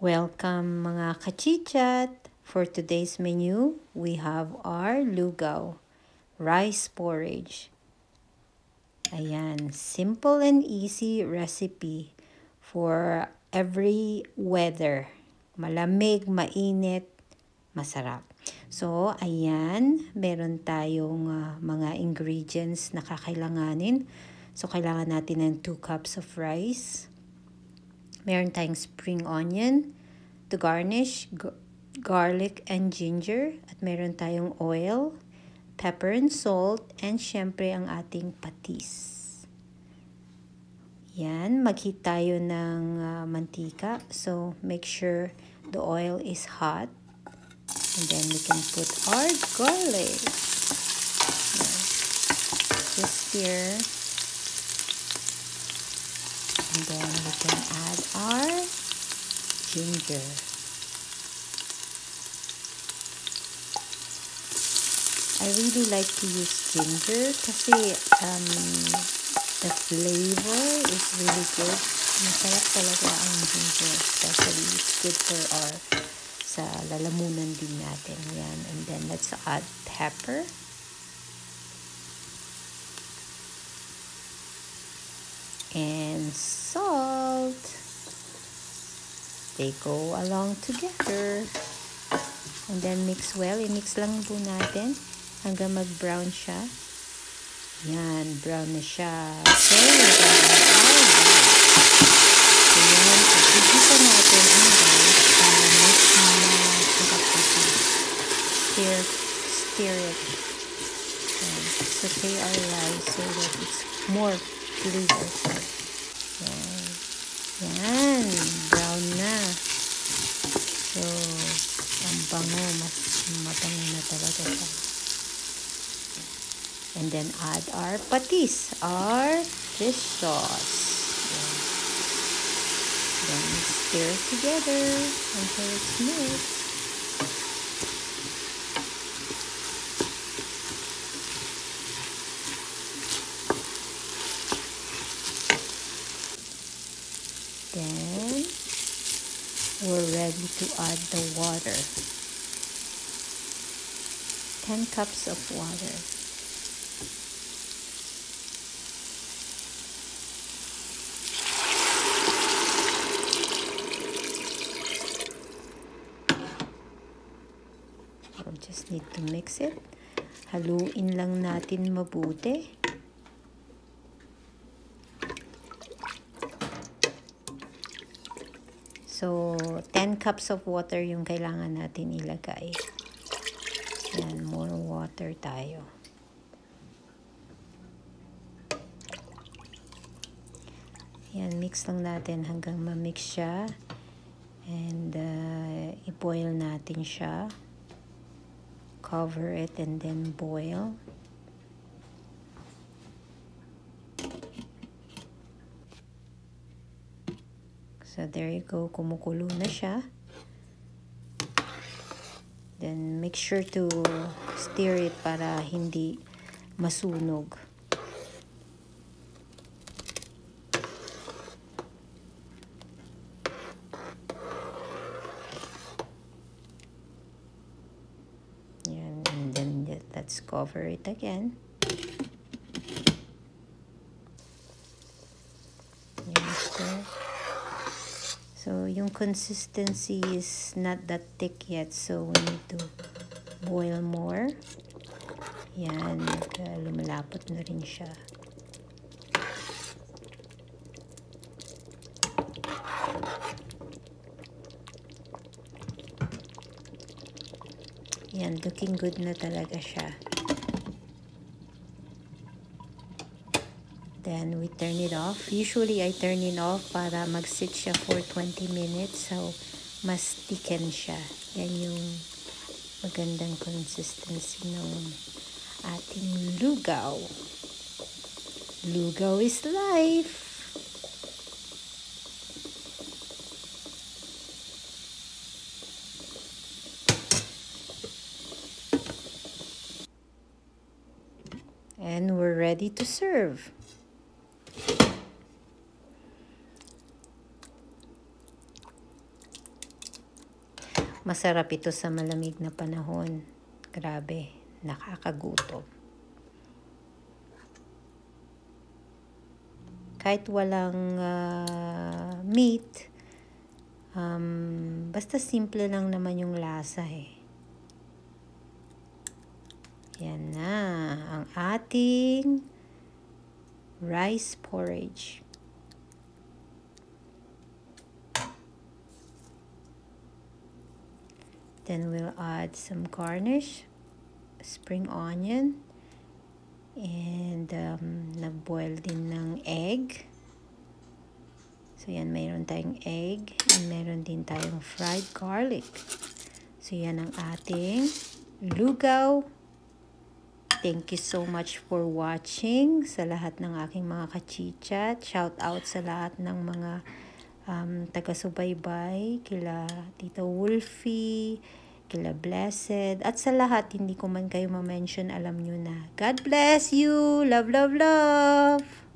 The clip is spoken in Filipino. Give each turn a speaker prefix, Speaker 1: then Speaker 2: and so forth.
Speaker 1: Welcome mga kachichat! For today's menu, we have our lugaw, rice porridge. Ayan, simple and easy recipe for every weather. Malamig, mainit, masarap. So, ayan, meron tayong uh, mga ingredients na kakailanganin. So, kailangan natin ng 2 cups of rice. Meron tayong spring onion to garnish, garlic and ginger. At meron tayong oil, pepper and salt, and syempre ang ating patis. Yan, mag-heat tayo ng uh, mantika. So, make sure the oil is hot. And then we can put our garlic. Just stir. And then we can add our ginger. I really like to use ginger kasi um, the flavor is really good. Masarap talaga ang ginger. Especially it's good for our sa lalamunan din natin. Yan. And then let's add pepper. And salt. They go along together. And then mix well. I-mix lang po natin hanggang mag-brown siya. Yan, brown na siya. So, nag-aal. So, yan, pagkikita natin ang rice para mas masarap ito. Stir, stir it. Yan. Saute our rice so that it's more flavorful. Yan. Yan, brown na. So, ang bango, mas mabango na talaga siya. And then add our patis, our fish sauce. Yan. Then stir together until it's mixed. Then we're ready to add the water. 10 cups of water. We'll just need to mix it. Haluin lang natin mabuti. So, 10 cups of water yung kailangan natin ilagay. Yan, more water tayo. Yan, mix lang natin hanggang ma-mix siya. And, uh, i-boil natin siya. Cover it and then boil. So, there you go. Kumukulo na siya. Then, make sure to stir it para hindi masunog. Yan. And then, let's cover it again. Yan, stir. So, yung consistency is not that thick yet. So, we need to boil more. Yan. Lumalapot na rin siya. Yan. Looking good na talaga siya. Then, we turn it off. Usually, I turn it off para mag-sit siya for 20 minutes. So, mas thicken siya. Yan yung magandang consistency ng ating lugaw. Lugaw is life! And we're ready to serve. Masarap ito sa malamig na panahon. Grabe, nakakagutom. Kahit walang uh, meat, um, basta simple lang naman yung lasa eh. Yan na, ang ating rice porridge. Then we'll add some garnish, spring onion, and um, nag-boil din ng egg. So yan, mayroon tayong egg, and meron din tayong fried garlic. So yan ang ating lugaw. Thank you so much for watching sa lahat ng aking mga kachichat. Shout out sa lahat ng mga um, taga-subaybay, kila Tita Wolfie, kila Blessed, at sa lahat, hindi ko man kayo ma-mention, alam nyo na. God bless you! Love, love, love!